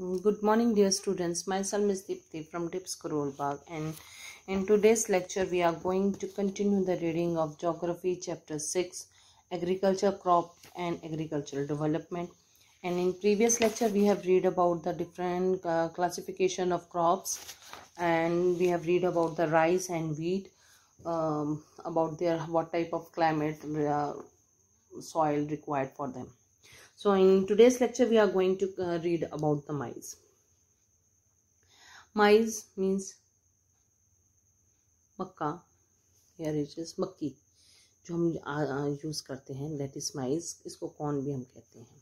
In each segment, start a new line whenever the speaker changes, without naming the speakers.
Good morning, dear students. Myself is Deepti from Tips Karolbag, and in today's lecture, we are going to continue the reading of Geography, Chapter 6 Agriculture, Crop, and Agricultural Development. And in previous lecture, we have read about the different uh, classification of crops, and we have read about the rice and wheat, um, about their what type of climate, uh, soil required for them so in today's lecture we are going to uh, read about the maize maize means मक्का या it is मक्की जो हम use करते हैं that is mine's इसको corn भी हम कहते हैं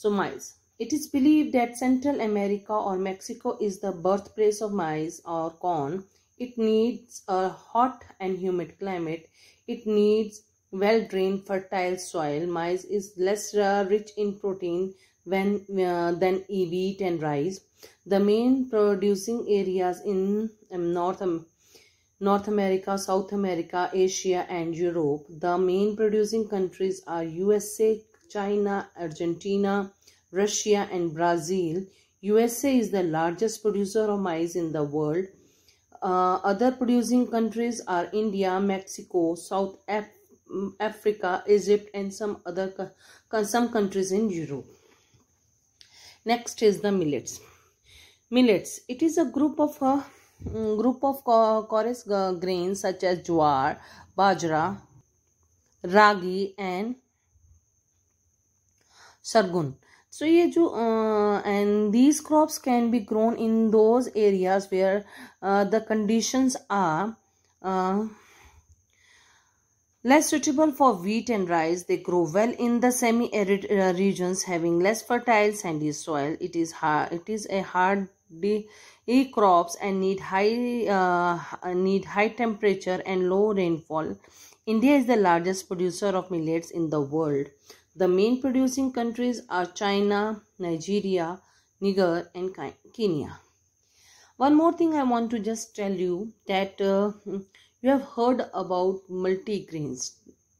सो mine's it is believed that Central America or Mexico is the birthplace of maize or corn. It needs a hot and humid climate. It needs well-drained fertile soil. Maize is less uh, rich in protein when, uh, than wheat and rice. The main producing areas in um, North, um, North America, South America, Asia and Europe. The main producing countries are USA, China, Argentina, Russia and Brazil. USA is the largest producer of maize in the world. Uh, other producing countries are India, Mexico, South Africa, Africa, Egypt, and some other some countries in Europe. Next is the millets. Millets. It is a group of a uh, group of coarse grains such as jowar, bajra, ragi, and sargun. So uh, and these crops can be grown in those areas where uh, the conditions are uh, Less suitable for wheat and rice, they grow well in the semi-arid uh, regions having less fertile sandy soil. It is hard, it is a hardy crops and need high uh, need high temperature and low rainfall. India is the largest producer of millets in the world. The main producing countries are China, Nigeria, Niger, and Kenya. One more thing I want to just tell you that uh, you have heard about multigrains.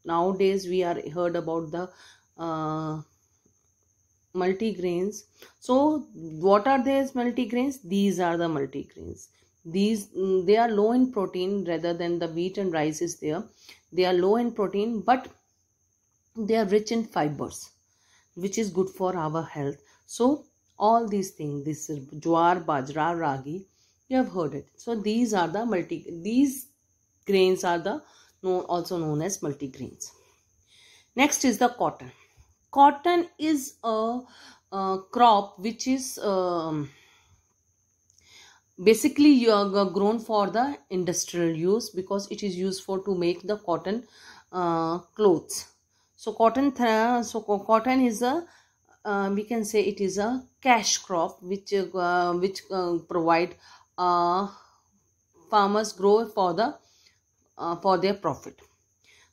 Nowadays we are heard about the uh, multigrains. So what are these multigrains? These are the multigrains. These they are low in protein rather than the wheat and rice is there. They are low in protein but they are rich in fibers which is good for our health. So all these things this jowar bajra ragi you have heard it. So these are the multi these grains are the known, also known as multigrains. Next is the cotton. Cotton is a, a crop which is um, basically you are grown for the industrial use because it is used for to make the cotton uh, clothes. So cotton, so cotton is a uh, we can say it is a cash crop which uh, which uh, provide uh, farmers grow for the uh, for their profit.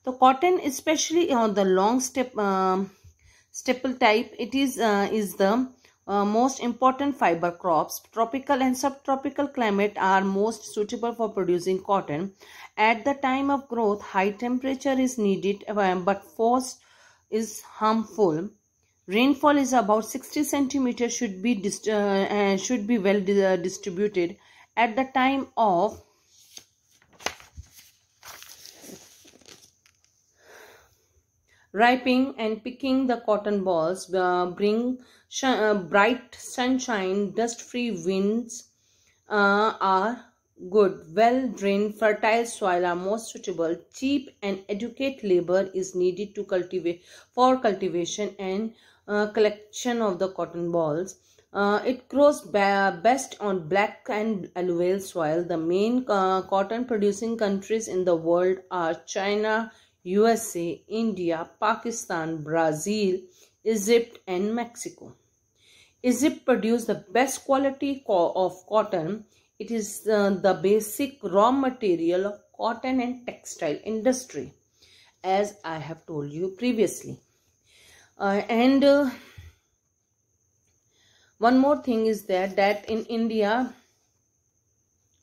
The cotton, especially on the long step um, staple type, it is uh, is the uh, most important fiber crops. Tropical and subtropical climate are most suitable for producing cotton. At the time of growth, high temperature is needed, uh, but frost is harmful. Rainfall is about 60 centimeters. Should be uh, uh, should be well distributed. At the time of Ripening and picking the cotton balls uh, bring uh, bright sunshine, dust-free winds uh, are good. Well-drained, fertile soil are most suitable. Cheap and educate labor is needed to cultivate for cultivation and uh, collection of the cotton balls. Uh, it grows best on black and alluvial soil. The main uh, cotton producing countries in the world are China, USA, India, Pakistan, Brazil, Egypt and Mexico. Egypt produces the best quality of cotton. It is uh, the basic raw material of cotton and textile industry as I have told you previously. Uh, and uh, one more thing is that that in India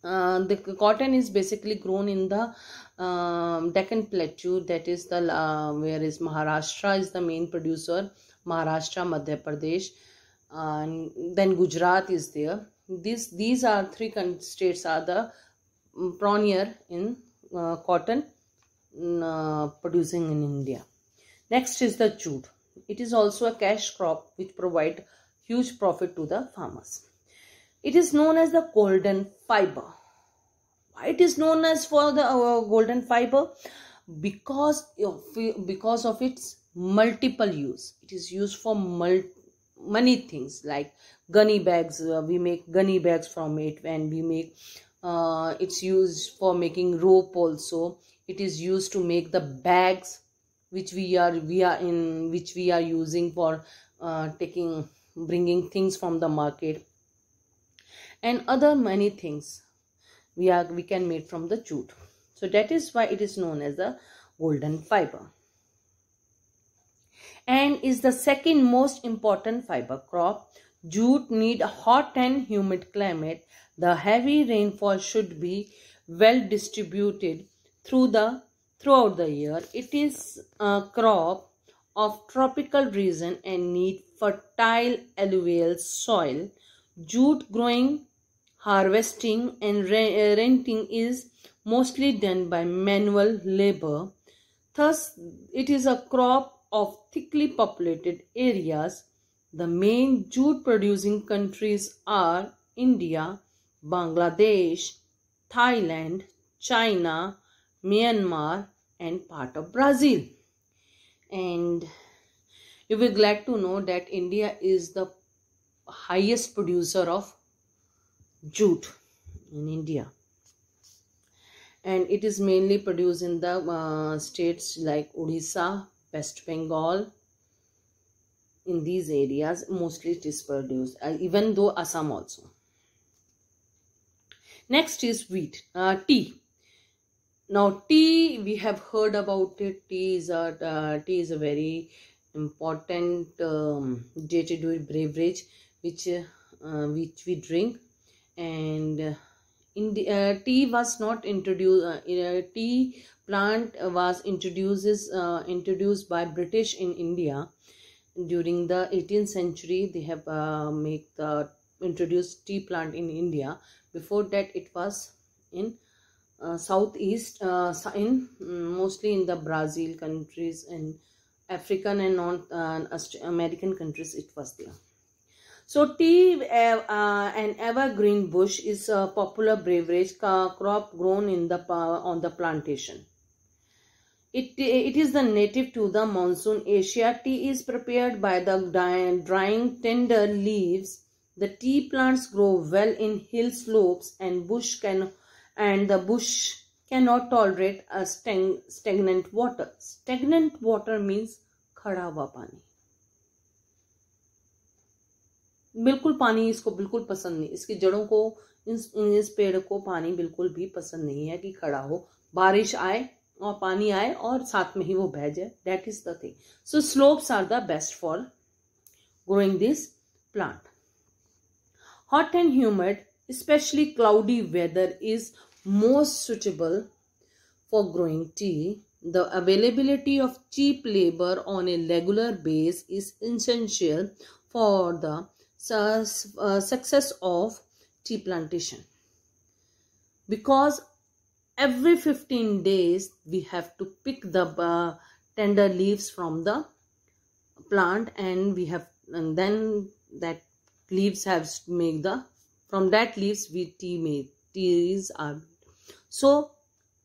uh, the cotton is basically grown in the um, Deccan Plateau that is the uh, where is Maharashtra is the main producer Maharashtra Madhya Pradesh and then gujarat is there. This these are three states are the mm, pioneer in uh, cotton mm, uh, producing in india. Next is the jute. It is also a cash crop which provide huge profit to the farmers. It is known as the golden fiber why it is known as for the uh, golden fiber? Because of because of its multiple use. It is used for mul- many things like gunny bags. Uh, we make gunny bags from it and we make uh, it's used for making rope also. It is used to make the bags which we are we are in which we are using for uh, taking bringing things from the market. And other many things we are we can make from the jute. So that is why it is known as the golden fiber. And is the second most important fiber crop. Jute need a hot and humid climate. The heavy rainfall should be well distributed through the throughout the year. It is a crop of tropical region and need fertile alluvial soil. Jute growing harvesting and uh, retting is mostly done by manual labor. Thus, it is a crop of thickly populated areas. The main jute producing countries are India, Bangladesh, Thailand, China, Myanmar, and part of Brazil. And you will be glad to know that India is the highest producer of jute in India. And it is mainly produced in the uh, states like Odisha, West Bengal in these areas mostly it is produced uh, even though Assam also. Next is wheat uh, tea. Now tea we have heard about it. Tea is a uh, tea is a very important um, day-to-day beverage which uh, which we drink and uh, in the uh, tea was not introduced uh, tea plant was introduces uh, introduced by british in india. During the 18th century they have uh, make the introduced tea plant in india. Before that it was in uh, southeast uh, in mm, mostly in the brazil countries and african and north american countries it was there so tea, uh, uh, an evergreen bush, is a popular beverage crop grown in the on the plantation. It, it is the native to the monsoon Asia. Tea is prepared by the drying tender leaves. The tea plants grow well in hill slopes and bush can and the bush cannot tolerate a stagnant water. Stagnant water means khada hua pani. बिल्कुल पानी इसको बिल्कुल पसंद नहीं इसकी जड़ों को इस, इस पेड़ को पानी बिल्कुल भी पसंद नहीं है कि खड़ा हो। बारिश आए और पानी आए और साथ में ही वो बह जाए। That is the thing so slopes are the best for growing this plant hot and humid especially cloudy weather is most suitable for growing tea the availability of cheap labour on a regular base is essential for the success of tea plantation. Because every 15 days we have to pick the uh, tender leaves from the plant and we have and then that leaves have to make the from that leaves we tea made teas are so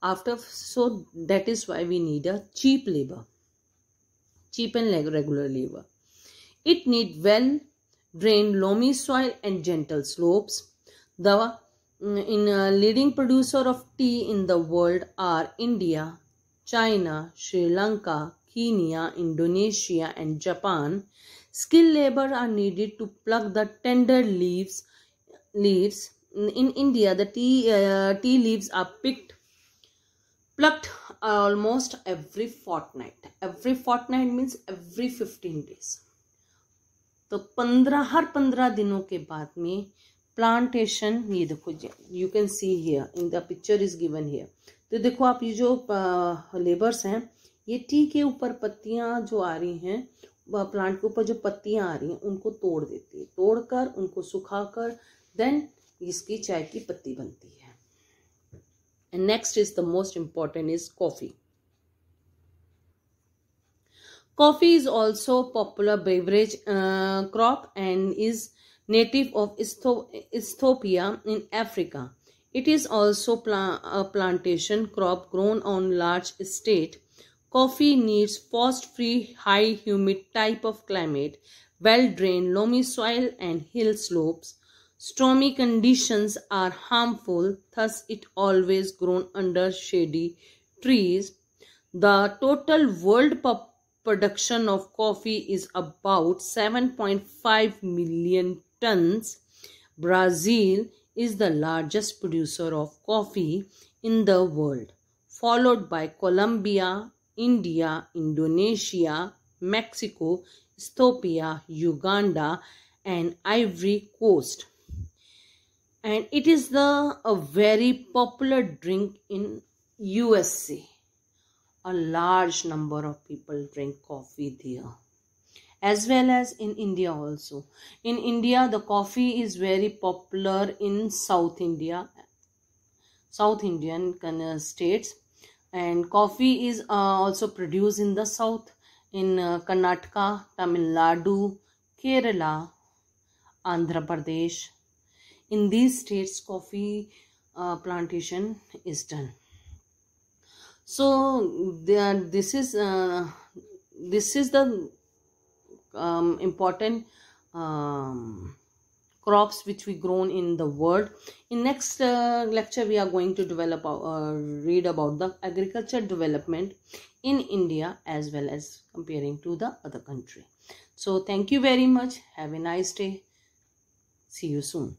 after so that is why we need a cheap labor cheap and regular labor. It need well drained loamy soil and gentle slopes. The mm, in uh, leading producer of tea in the world are India, China, Sri Lanka, Kenya, Indonesia and Japan. Skilled labor are needed to pluck the tender leaves. Leaves in India, the tea uh, tea leaves are picked, plucked almost every fortnight. Every fortnight means every 15 days. तो पंद्रह, हर पंद्रह दिनों के बाद में plantation ये देखो you can see here in the picture is given here तो देखो आप ये जो लेबर्स हैं, ये टी के ऊपर पत्तियाँ जो आ रही हैं प्लांट के ऊपर जो पत्तियाँ आ रही हैं, उनको तोड़ देती है। तोड़कर, उनको सुखाकर देन इसकी चाय की पत्ती बनती है। And next is the most important is coffee Coffee is also popular beverage uh, crop and is native of Ethiopia in Africa. It is also a plantation crop grown on large estate. Coffee needs frost-free, high humid type of climate, well-drained loamy soil and hill slopes. Stormy conditions are harmful, thus it always grown under shady trees. The total world pop production of coffee is about 7.5 million tons. Brazil is the largest producer of coffee in the world, followed by Colombia, India, Indonesia, Mexico, Ethiopia, Uganda, and Ivory Coast. And it is the a very popular drink in USA. A large number of people drink coffee there as well as in India also. In India, the coffee is very popular in South India, South Indian states, and coffee is uh, also produced in the south in uh, Karnataka, Tamil Nadu, Kerala, Andhra Pradesh. In these states, coffee uh, plantation is done. So there, this is uh, this is the um, important um, crops which we grown in the world. In next uh, lecture we are going to develop uh, read about the agriculture development in india as well as comparing to the other country. So thank you very much. Have a nice day. See you soon